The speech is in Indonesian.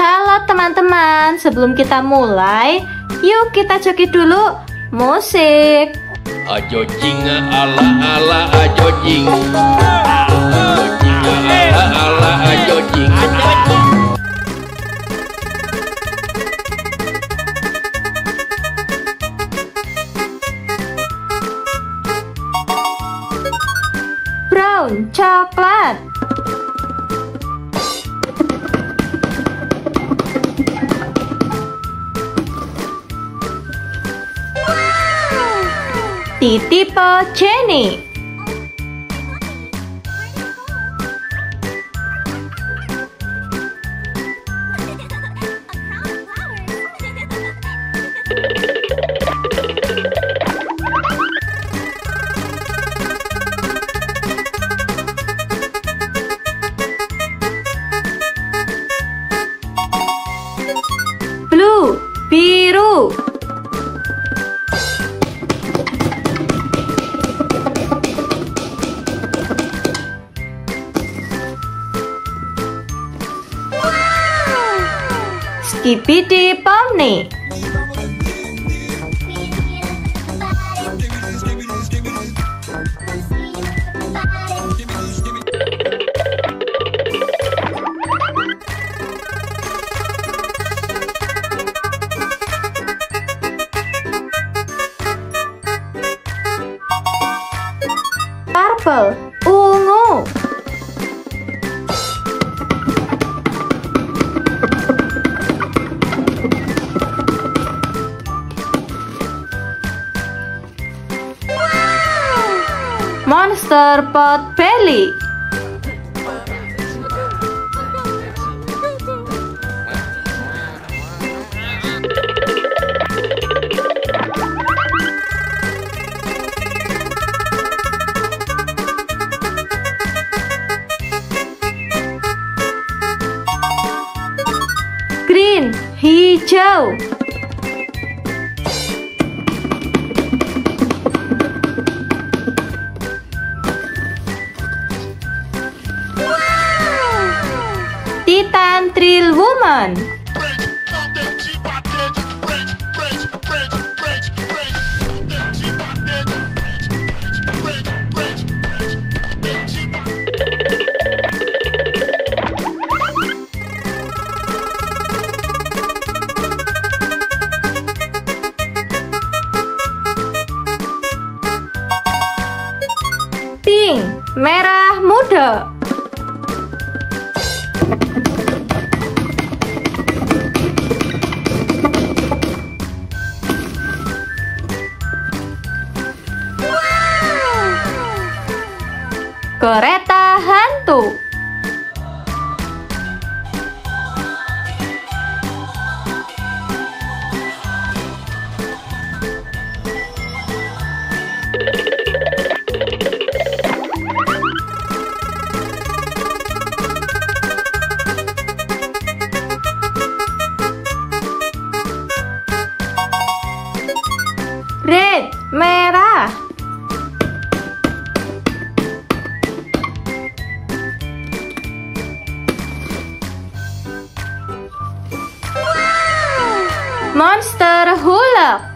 Halo teman-teman, sebelum kita mulai, yuk kita joget dulu musik. Ajo jinga ala ala ajo jing. Ajo jinga ala ala ajo jing. Brown coklat. Titipa Cheney. Skibidi Pomni. Purple, Monster Pot Belly. Green, hijau. Trill Woman. Pink, merah muda. Kereta hantu. Monster Hulk.